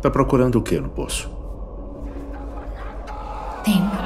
Tá procurando o que no poço? Tempo.